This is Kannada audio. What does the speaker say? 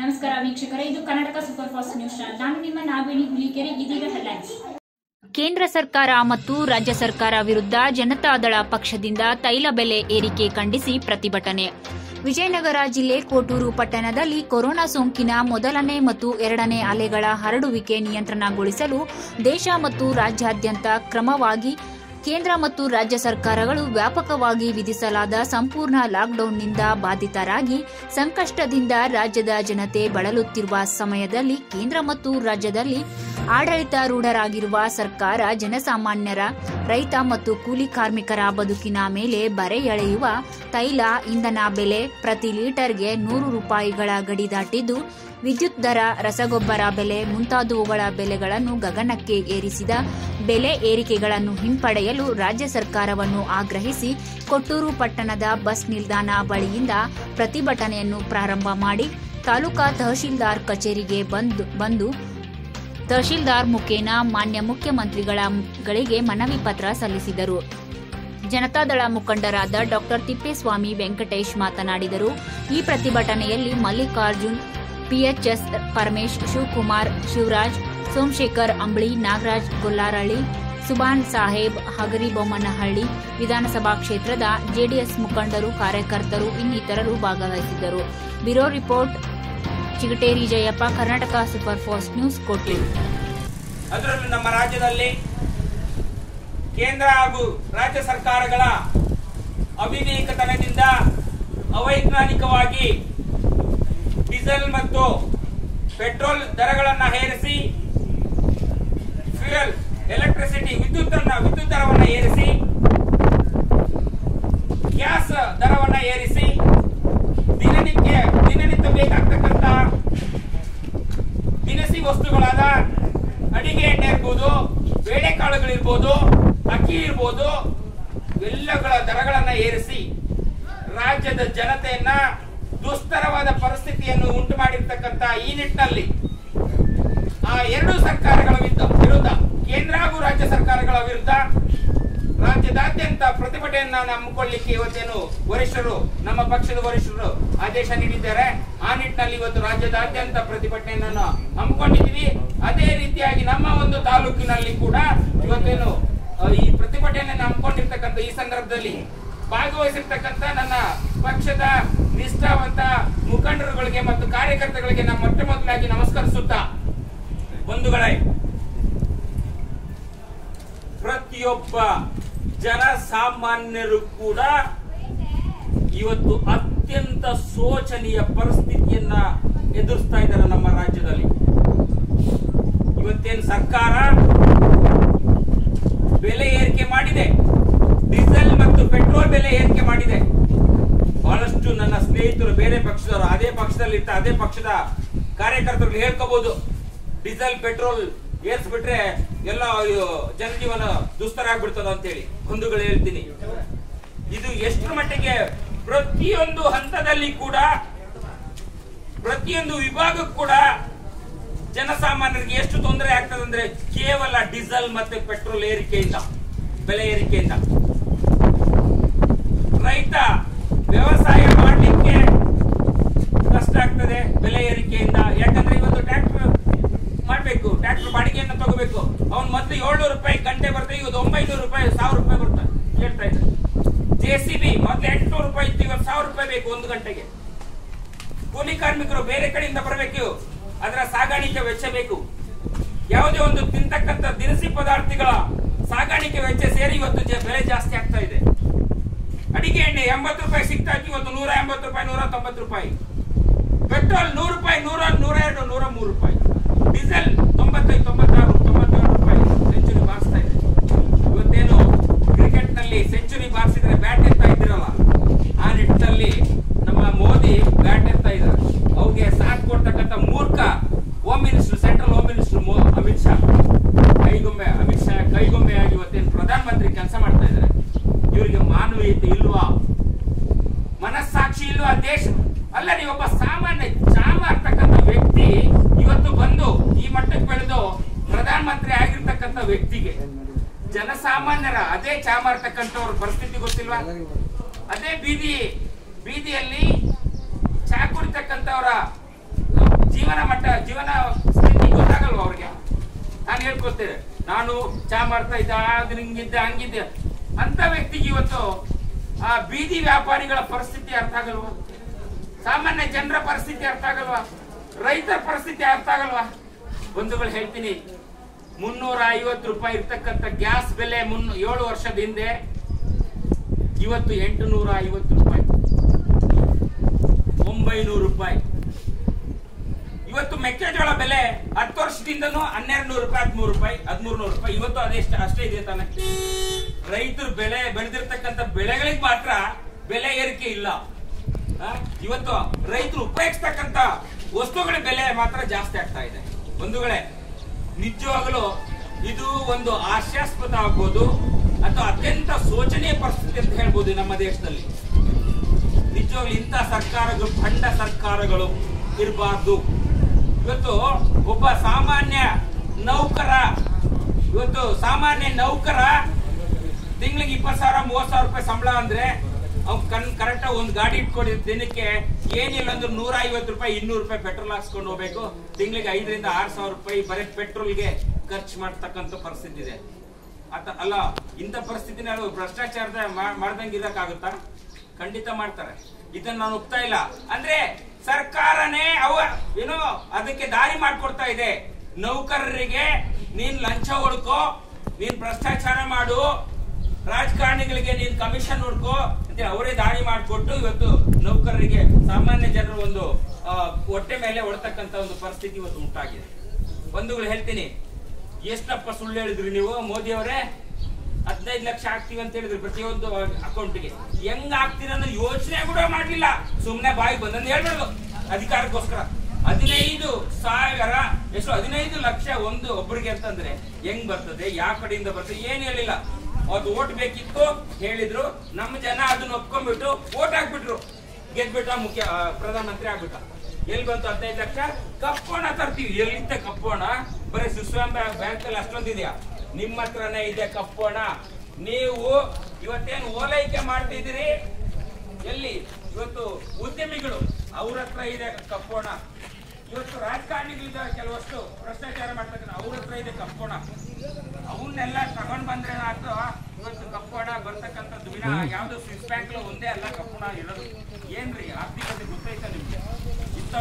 ನಮಸ್ಕಾರ ವೀಕ್ಷಕರೇ, ಇದು ಕರ್ನಾಟಕ ಸೂಪರ್ ಫಾಸ್ಟ್ ನ್ಯೂಸ್ ನಾನು ನಿಮ್ಮ ನಾವೇಣಿ ಹುಲಿಕೆರೆ, ಇದೀಗ ಹೆಡ್ಲೈನ್ಸ್. ಕೇಂದ್ರ ಸರ್ಕಾರ ಮತ್ತು ರಾಜ್ಯ ಸರ್ಕಾರ ವಿರುದ್ಧ ಜನತಾದಳ ಪಕ್ಷದಿಂದ ತೈಲ ಬೆಲೆ ಏರಿಕೆ ಖಂಡಿಸಿ ಪ್ರತಿಭಟನೆ. ವಿಜಯನಗರ ಜಿಲ್ಲೆ ಕೋಟೂರು ಪಟ್ಟಣದಲ್ಲಿ ಕೊರೋನಾ ಸೋಂಕಿನ ಮೊದಲನೇ ಮತ್ತು ಎರಡನೇ ಅಲೆಗಳ ಹರಡುವಿಕೆ ನಿಯಂತ್ರಣಗೊಳಿಸಲು ದೇಶ ಮತ್ತು ರಾಜ್ಯಾದ್ಯಂತ ಕ್ರಮವಾಗಿ ಕೇಂದ್ರ ಮತ್ತು ರಾಜ್ಯ ಸರ್ಕಾರಗಳು ವ್ಯಾಪಕವಾಗಿ ವಿಧಿಸಲಾದ ಸಂಪೂರ್ಣ ಲಾಕ್ಡೌನ್ನಿಂದ ಬಾಧಿತರಾಗಿ ಸಂಕಷ್ಟದಿಂದ ರಾಜ್ಯದ ಜನತೆ ಬಳಲುತ್ತಿರುವ ಸಮಯದಲ್ಲಿ ಕೇಂದ್ರ ಮತ್ತು ರಾಜ್ಯದಲ್ಲಿ ಆಡಳಿತಾರೂಢರಾಗಿರುವ ಸರ್ಕಾರ ಜನಸಾಮಾನ್ಯರ ರೈತ ಮತ್ತು ಕೂಲಿ ಕಾರ್ಮಿಕರ ಬದುಕಿನ ಮೇಲೆ ಬರೆ ಎಳೆಯುವ ತೈಲ ಇಂಧನ ಬೆಲೆ ಪ್ರತಿ ಲೀಟರ್ಗೆ ನೂರು ರೂಪಾಯಿಗಳ ಗಡಿ ದಾಟಿದ್ದು, ವಿದ್ಯುತ್ ದರ, ರಸಗೊಬ್ಬರ ಬೆಲೆ ಮುಂತಾದವುಗಳ ಬೆಲೆಗಳನ್ನು ಗಗನಕ್ಕೆ ಏರಿಸಿದ ಬೆಲೆ ಏರಿಕೆಗಳನ್ನು ಹಿಂಪಡೆಯಲು ರಾಜ್ಯ ಸರ್ಕಾರವನ್ನು ಆಗ್ರಹಿಸಿ ಕೊಟ್ಟೂರು ಪಟ್ಟಣದ ಬಸ್ ನಿಲ್ದಾಣ ಬಳಿಯಿಂದ ಪ್ರತಿಭಟನೆಯನ್ನು ಪ್ರಾರಂಭ ಮಾಡಿ, ತಾಲೂಕಾ ತಹಶೀಲ್ದಾರ್ ಕಚೇರಿಗೆ ಬಂದು ತಹಶೀಲ್ದಾರ್ ಮುಖೇನ ಮಾನ್ಯ ಮುಖ್ಯಮಂತ್ರಿಗಳಿಗೆ ಮನವಿ ಪತ್ರ ಸಲ್ಲಿಸಿದರು. ಜನತಾದಳ ಮುಖಂಡರಾದ ಡಾಕ್ಟರ್ ತಿಪ್ಪೇಸ್ವಾಮಿ ವೆಂಕಟೇಶ್ ಮಾತನಾಡಿದರು. ಈ ಪ್ರತಿಭಟನೆಯಲ್ಲಿ ಮಲ್ಲಿಕಾರ್ಜುನ್, ಪಿಎಚ್ಎಸ್ ಪರಮೇಶ್, ಶಿವಕುಮಾರ್, ಶಿವರಾಜ್, ಸೋಮಶೇಖರ್ ಅಂಬಳಿ, ನಾಗರಾಜ್ ಗೊಲ್ಲಾರಳ್ಳಿ ಸುಬಾನ್ ಸಾಹೇಬ್ ಹಗರಿಬೊಮ್ಮನಹಳ್ಳಿ ವಿಧಾನಸಭಾ ಕ್ಷೇತ್ರದ ಜೆಡಿಎಸ್ ಮುಖಂಡರು, ಕಾರ್ಯಕರ್ತರು ಇನ್ನಿತರರು ಭಾಗವಹಿಸಿದ್ದರು. Bureau report Chigateri Jayappa, Karnataka super fast news ಕೋಟಿ ಅದರಲ್ಲೂ ನಮ್ಮ ರಾಜ್ಯದಲ್ಲಿ ಕೇಂದ್ರ ಹಾಗೂ ರಾಜ್ಯ ಸರ್ಕಾರಗಳ ಅವಿವೇಕತನದಿಂದ ಅವೈಜ್ಞಾನಿಕವಾಗಿ ಡೀಸೆಲ್ ಮತ್ತು ಪೆಟ್ರೋಲ್ ದರಗಳನ್ನು ಏರಿಸಿ, ಫ್ಯೂಯಲ್, ಎಲೆಕ್ಟ್ರಿಸಿಟಿ ವಿದ್ಯುತ್ ವಿದ್ಯುತ್ ದರವನ್ನು ಏರಿಸಿ, ಗ್ಯಾಸ್ ದರವನ್ನು ಏರಿಸಿ ವಸ್ತುಗಳಾದ ಅಡಿಗೆ ಎಣ್ಣೆ ಇರ್ಬೋದು ಬೇಳೆಕಾಳುಗಳಿರ್ಬೋದು ಅಕ್ಕಿ ಇರ್ಬೋದು, ಎಲ್ಲಗಳ ದರಗಳನ್ನ ಏರಿಸಿ ರಾಜ್ಯದ ಜನತೆಯನ್ನ ದುಸ್ತರವಾದ ಪರಿಸ್ಥಿತಿಯನ್ನು ಉಂಟು ಮಾಡಿರ್ತಕ್ಕಂತ ಈ ನಿಟ್ಟಿನಲ್ಲಿ ಆ ಎರಡು ಸರ್ಕಾರಗಳ ವಿರುದ್ಧ, ಕೇಂದ್ರ ಹಾಗೂ ರಾಜ್ಯ ಸರ್ಕಾರಗಳ ವಿರುದ್ಧ ರಾಜ್ಯದಾದ್ಯಂತ ಪ್ರತಿಭಟನೆಯನ್ನ ಹಮ್ಮಿಕೊಳ್ಳಿಕ್ಕೆ ಇವತ್ತೇನು ವರಿಷ್ಠರು, ನಮ್ಮ ಪಕ್ಷದ ವರಿಷ್ಠರು ಆದೇಶ ನೀಡಿದ್ದಾರೆ. ಆ ನಿಟ್ಟಿನಲ್ಲಿ ಇವತ್ತು ರಾಜ್ಯದಾದ್ಯಂತ ಪ್ರತಿಭಟನೆಯನ್ನು ಹಮ್ಮಿಕೊಂಡಿದ್ದೀವಿ ಅದೇ ರೀತಿಯಾಗಿ ನಮ್ಮ ಒಂದು ತಾಲೂಕಿನಲ್ಲಿ ಕೂಡ ಇವತ್ತೇನು ಈ ಪ್ರತಿಭಟನೆಯನ್ನು ಹಮ್ಮಿಕೊಂಡಿರ್ತಕ್ಕಂಥ ಈ ಸಂದರ್ಭದಲ್ಲಿ ಭಾಗವಹಿಸಿರ್ತಕ್ಕಂಥ ನನ್ನ ಪಕ್ಷದ ನಿಷ್ಠಾವಂತ ಮುಖಂಡರುಗಳಿಗೆ ಮತ್ತು ಕಾರ್ಯಕರ್ತಗಳಿಗೆ ನಮ್ಮ ಮೊಟ್ಟ ಮೊದಲಾಗಿ ನಮಸ್ಕರಿಸುತ್ತಾ ಬಂಧುಗಳೇ, ಪ್ರತಿಯೊಬ್ಬ ಜನಸಾಮಾನ್ಯರು ಕೂಡ ಇವತ್ತು ಅತ್ಯಂತ ಶೋಚನೀಯ ಪರಿಸ್ಥಿತಿಯನ್ನ ಎದುರಿಸ್ತಾ ಇದ್ದಾರೆ ನಮ್ಮ ರಾಜ್ಯದಲ್ಲಿ. ಇವತ್ತೇನು ಸರ್ಕಾರ ಬೆಲೆ ಏರಿಕೆ ಮಾಡಿದೆ. ಡೀಸೆಲ್ ಮತ್ತು ಪೆಟ್ರೋಲ್ ಬೆಲೆ ಏರಿಕೆ ಮಾಡಿದೆ. ಬಹಳಷ್ಟು ನನ್ನ ಸ್ನೇಹಿತರು ಬೇರೆ ಪಕ್ಷದವರು, ಅದೇ ಪಕ್ಷದಲ್ಲಿ ಅದೇ ಪಕ್ಷದ ಕಾರ್ಯಕರ್ತರು ಹೇಳ್ಕೋಬಹುದು ಡೀಸೆಲ್, ಪೆಟ್ರೋಲ್ ಏರ್ಸ್ಬಿಟ್ರೆ ಎಲ್ಲ ಜನಜೀವನ ದುಸ್ತರ ಆಗ್ಬಿಡ್ತದ ಅಂತೇಳಿ ಬಂಧುಗಳು ಹೇಳ್ತೀನಿ. ಇದು ಎಷ್ಟು ಮಟ್ಟಿಗೆ ಪ್ರತಿಯೊಂದು ಹಂತದಲ್ಲಿ ಕೂಡ, ಪ್ರತಿಯೊಂದು ವಿಭಾಗಕ್ಕೂ ಕೂಡ ಜನಸಾಮಾನ್ಯರಿಗೆ ಎಷ್ಟು ತೊಂದರೆ ಆಗ್ತದೆ ಅಂದ್ರೆ ಕೇವಲ ಡೀಸೆಲ್ ಮತ್ತೆ ಪೆಟ್ರೋಲ್ ಏರಿಕೆಯಿಂದ, ಬೆಲೆ ಏರಿಕೆಯಿಂದ. ರೈತ, ವ್ಯವಸಾಯ ಮೊದಲು ಏಳ್ನೂರು ರೂಪಾಯಿ ಗಂಟೆ ಬರ್ತದೆ ಇವತ್ತು ಒಂಬೈನೂರು ರೂಪಾಯಿ, ಸಾವಿರ ರೂಪಾಯಿ ಬರ್ತದೆ. ಹೇಳ್ತಾ ಇದ್ದಾರೆ. ಜೆ ಸಿ ಬಿ ಎಂಟುನೂರು ರೂಪಾಯಿ ಇತ್ತು ಇವತ್ತು ಸಾವಿರ ರೂಪಾಯಿ ಬೇಕು ಒಂದು ಗಂಟೆಗೆ. ಕೂಲಿ ಕಾರ್ಮಿಕರು ಬೇರೆ ಕಡೆಯಿಂದ ಬರಬೇಕು, ಅದರ ಸಾಗಾಣಿಕೆ ವೆಚ್ಚ ಬೇಕು ಯಾವುದೇ ಒಂದು ತಿಂತಕ್ಕಂತ ದಿನಸಿ ಪದಾರ್ಥಗಳ ಸಾಗಾಣಿಕೆ ವೆಚ್ಚ ಸೇರಿ ಇವತ್ತು ಬೆಲೆ ಜಾಸ್ತಿ ಆಗ್ತಾ ಇದೆ. ಅಡಿಗೆ ಎಣ್ಣೆ ಎಂಬತ್ತು ರೂಪಾಯಿ ಸಿಗ್ತಾ ಇತ್ತು, ಇವತ್ತು ನೂರ ಎಂಬತ್ತು ರೂಪಾಯಿ, ನೂರ ತೊಂಬತ್ತು ರೂಪಾಯಿ ಪೆಟ್ರೋಲ್ ನೂರು ರೂಪಾಯಿ ನೂರ ನೂರ ಎರಡು ನೂರ ಮೂರು ರೂಪಾಯಿ ಡೀಸೆಲ್ ತೊಂಬತ್ತೈದು ತೊಂಬತ್ತಾರು ತೊಂಬತ್ತೇಳು ರೂಪಾಯಿ ಸೆಂಚುರಿ ಬಾರಿಸ್ತಾ ಇದೆ ಇವತ್ತೇನು ಕ್ರಿಕೆಟ್ನಲ್ಲಿ ಸೆಂಚುರಿ ಬಾರಿಸಿದ್ರೆ ಬ್ಯಾಟ್ ಎತ್ತ ಇದ್ದಿರಲ್ಲ ಆ ನಿಟ್ಟಿನಲ್ಲಿ ನಮ್ಮ ಮೋದಿ ಬ್ಯಾಟ್ ಎತ್ತ ಇದ್ದಾರೆ ಅವ್ರಿಗೆ ಸಾಥ್ ಕೊಡ್ತಕ್ಕಂಥ ಮೂರ್ಖ home minister central home minister Amit Shah ಕೈಗೊಂಬೆ Amit Shah ಕೈಗೊಂಬೆಯಾಗಿ ಇವತ್ತೇನು ಪ್ರಧಾನಮಂತ್ರಿ ಕೆಲಸ ಮಾಡ್ತಾ ಇದ್ದಾರೆ ಇವರಿಗೆ ಮಾನವೀಯತೆ ಇಲ್ವಾ ಮನಸ್ಸಾಕ್ಷಿ ಇಲ್ವಾ ದೇಶ. ಅಲ್ಲ ಒಬ್ಬ ಸಾಮಾನ್ಯ ಚಾಮ ಆಗ್ತಕ್ಕಂಥ ವ್ಯಕ್ತಿ, ಇವತ್ತು ಬಂದು ಈ ಮಟ್ಟಕ್ಕೆ ಬೆಳೆದು ಪ್ರಧಾನಮಂತ್ರಿ ಆಗಿರ್ತಕ್ಕಂಥ ವ್ಯಕ್ತಿಗೆ. ಜನಸಾಮಾನ್ಯರ ಅದೇ ಚಾ ಮಾರ್ತಕ್ಕಂಥವ್ರ ಪರಿಸ್ಥಿತಿ ಗೊತ್ತಿಲ್ವಾ? ಅದೇ ಬೀದಿ, ಬೀದಿಯಲ್ಲಿ ಚಾ ಕುಡಿತಕ್ಕಂಥವರ ಜೀವನ ಮಟ್ಟ, ಜೀವನ ಸ್ಥಿತಿ ಗೊತ್ತಾಗಲ್ವ ಅವ್ರಿಗೆ? ನಾನು ಹೇಳ್ಕೊತೇನೆ ನಾನು ಚಾ ಮಾಡ್ತಾ ಇದ್ದೆ ಹಿಂಗಿದ್ದೆ, ಹಂಗಿದ್ದೆ. ಅಂತ ವ್ಯಕ್ತಿಗೆ ಇವತ್ತು ಆ ಬೀದಿ ವ್ಯಾಪಾರಿಗಳ ಪರಿಸ್ಥಿತಿ ಅರ್ಥ ಆಗಲ್ವಾ? ಸಾಮಾನ್ಯ ಜನರ ಪರಿಸ್ಥಿತಿ ಅರ್ಥ ಆಗಲ್ವಾ? ರೈತರ ಪರಿಸ್ಥಿತಿ ಅರ್ಥ ಆಗಲ್ವಾ? ಬಂಧುಗಳು ಹೇಳ್ತೀನಿ, ಮುನ್ನೂರ ಐವತ್ತು ರೂಪಾಯಿ ಇರ್ತಕ್ಕಂಥ ಗ್ಯಾಸ್ ಬೆಲೆ ಮುನ್ನ ಏಳು ವರ್ಷದ ಹಿಂದೆ ಇವತ್ತು ಎಂಟು ನೂರ ಐವತ್ತು ರೂಪಾಯಿ. ಒಂಬೈನೂರು ರೂಪಾಯಿ. ಇವತ್ತು ಮೆಕ್ಕೆಜೋಳ ಬೆಲೆ ಹತ್ತು ವರ್ಷದಿಂದನೂ ಹನ್ನೆರಡು ನೂರು ರೂಪಾಯಿ, ಹದಿಮೂರು ರೂಪಾಯಿ, ಹದಿಮೂರು ನೂರು ರೂಪಾಯಿ. ಇವತ್ತು ಅದೇ ಅಷ್ಟೇ ಇದೆ ತಾನೆ. ರೈತರು ಬೆಳೆ ಬೆಳೆದಿರ್ತಕ್ಕಂಥ ಬೆಳೆಗಳಿಗೆ ಮಾತ್ರ ಬೆಲೆ ಏರಿಕೆ ಇಲ್ಲ. ಇವತ್ತು ರೈತರು ಉಪಯೋಗಿಸ್ತಕ್ಕಂಥ ವಸ್ತುಗಳ ಬೆಲೆ ಮಾತ್ರ ಜಾಸ್ತಿ ಆಗ್ತಾ ಇದೆ. ಬಂಧುಗಳೇ, ನಿಜವಾಗಲೂ ಇದು ಒಂದು ಹಾಸ್ಯಾಸ್ಪದ ಆಗ್ಬೋದು ಅಥವಾ ಅತ್ಯಂತ ಶೋಚನೀಯ ಪರಿಸ್ಥಿತಿ ಅಂತ ಹೇಳ್ಬೋದು ನಮ್ಮ ದೇಶದಲ್ಲಿ. ನಿಜವಾಗ್ಲೂ ಇಂಥ ಸರ್ಕಾರಗಳು ಖಂಡ ಸರ್ಕಾರಗಳು ಇರಬಾರ್ದು. ಇವತ್ತು ಒಬ್ಬ ಸಾಮಾನ್ಯ ನೌಕರ, ಇವತ್ತು ಸಾಮಾನ್ಯ ನೌಕರ ತಿಂಗಳಿಗೆ ಇಪ್ಪತ್ತು ಸಾವಿರ, ಮೂವತ್ತು ಸಾವಿರ ರೂಪಾಯಿ ಸಂಬಳ ಅಂದ್ರೆ ಅವ್ನು ಕನ್ ಕರೆಕ್ಟ್ ಒಂದು ಗಾಡಿ ಇಟ್ಕೊಂಡಿದ್ದ ದಿನಕ್ಕೆ ಏನಿಲ್ಲ ಅಂದ್ರೆ ನೂರ ಐವತ್ತು ರೂಪಾಯಿ, ಇನ್ನೂರು ರೂಪಾಯಿ ಪೆಟ್ರೋಲ್ ಹಾಕ್ಸ್ಕೊಂಡು ಹೋಗ್ಬೇಕು. ತಿಂಗಳಿಗೆ ಐದರಿಂದ ಆರು ಸಾವಿರ ರೂಪಾಯಿ ಬರೀ ಪೆಟ್ರೋಲ್ಗೆ ಖರ್ಚು ಮಾಡ್ತಕ್ಕಂಥ ಪರಿಸ್ಥಿತಿ ಇದೆ. ಅತ ಅಲ್ಲ, ಇಂಥ ಪರಿಸ್ಥಿತಿನ ಭ್ರಷ್ಟಾಚಾರದ ಮಾಡ್ದಂಗೆ ಇರಕ್ಕಾಗುತ್ತಾ? ಖಂಡಿತ ಮಾಡ್ತಾರೆ. ಇದನ್ನ ನಾನು ಒಪ್ತಾ ಇಲ್ಲ. ಅಂದ್ರೆ ಸರ್ಕಾರನೇ ಅವ, ಏನೋ ಅದಕ್ಕೆ ದಾರಿ ಮಾಡ್ಕೊಡ್ತಾ ಇದೆ. ನೌಕರರಿಗೆ ನೀನ್ ಲಂಚ ಹುಡ್ಕೋ, ನೀನ್ ಭ್ರಷ್ಟಾಚಾರ ಮಾಡು, ರಾಜಕಾರಣಿಗಳಿಗೆ ನೀನ್ ಕಮಿಷನ್ ಹುಡ್ಕೋ ಅಂತ ಅವರೇ ದಾಳಿ ಮಾಡಿಕೊಟ್ಟು ಇವತ್ತು ನೌಕರರಿಗೆ ಸಾಮಾನ್ಯ ಜನರು ಒಂದು ಹೊಟ್ಟೆ ಮೇಲೆ ಹೊಡ್ತಕ್ಕಂತ ಒಂದು ಪರಿಸ್ಥಿತಿ ಇವತ್ತು ಉಂಟಾಗಿದೆ. ಬಂಧುಗಳು ಹೇಳ್ತೀನಿ, ಎಷ್ಟಪ್ಪ ಸುಳ್ಳು ಹೇಳಿದ್ರಿ ನೀವು ಮೋದಿ ಅವರೇ ಹದಿನೈದು ಲಕ್ಷ ಹಾಕ್ತೀವಿ ಅಂತ ಹೇಳಿದ್ರು ಪ್ರತಿಯೊಂದು ಅಕೌಂಟ್ಗೆ. ಹೆಂಗ್ ಹಾಕ್ತೀರ ಅನ್ನೋ ಯೋಚನೆ ಕೂಡ ಮಾಡ್ಲಿಲ್ಲ. ಸುಮ್ಮನೆ ಬಾಯಿ ಬಂದಂದು ಹೇಳ್ಬಿಡೋದು ಅಧಿಕಾರಕ್ಕೋಸ್ಕರ. ಹದಿನೈದು ಸಾವಿರ, ಎಷ್ಟು, ಹದಿನೈದು ಲಕ್ಷ ಒಂದು ಒಬ್ಬರಿಗೆ ಅಂತಂದ್ರೆ ಹೆಂಗ್ ಬರ್ತದೆ, ಯಾವ ಕಡೆಯಿಂದ ಬರ್ತದೆ ಏನ್ ಹೇಳಿಲ್ಲ. ಅದು ಓಟ್ ಬೇಕಿತ್ತು, ಹೇಳಿದ್ರು. ನಮ್ಮ ಜನ ಅದನ್ನ ಒಪ್ಕೊಂಡ್ಬಿಟ್ಟು ಓಟ್ ಹಾಕ್ಬಿಟ್ರು. ಗೆದ್ಬಿಟ್ಟ ಮುಖ್ಯ ಪ್ರಧಾನಮಂತ್ರಿ ಆಗ್ಬಿಟ್ಟ. ಎಲ್ಲಿ ಬಂತು ಹದಿನೈದು ಲಕ್ಷ? ಕಪ್ಪೋಣ ತರ್ತೀವಿ. ಎಲ್ಲಿದ್ದ ಕಪ್ಪೋಣ? ಬರೀ ಸುಶ್ರಾಮ್ ಬ್ಯಾಂಕ್ ಅಲ್ಲಿ ಅಷ್ಟೊಂದಿದೆಯಾ? ನಿಮ್ಮ ಹತ್ರನೇ ಇದೆ ಕಪ್ಪೋಣ ನೀವು ಇವತ್ತೇನು ಓಲೈಕೆ ಮಾಡ್ತಿದ್ದೀರಿ? ಎಲ್ಲಿ? ಇವತ್ತು ಉದ್ಯಮಿಗಳು, ಅವ್ರ ಹತ್ರ ಇದೆ ಕಪ್ಪೋಣ ಇವತ್ತು ರಾಜಕಾರಣಿಗಳಿದ್ದಾರೆ ಕೆಲವಷ್ಟು, ಭ್ರಷ್ಟಾಚಾರ ಮಾಡ್ತಕ್ಕಂಥ ಅವ್ರ ಹತ್ರ ಇದೆ ಕಪ್ಪೋಣ ಅವನ್ನೆಲ್ಲ ತಗೊಂಡ್ ಬಂದ್ರೆ ಇವತ್ತು ಕಪ್ಪೋಣ ಬರ್ತಕ್ಕಂಥದ್ದು ವಿನ ಯಾವ್ದು ಸ್ವಿಸ್ ಬ್ಯಾಂಕ್ ಒಂದೇ ಅಲ್ಲ ಕಪ್ಪೋಣ ಇರೋದು. ಏನ್ರಿ, ಆರ್ಥಿಕತೆ ಗೊತ್ತೈತಾ ನಿಮ್ಗೆ? ಇಂಥ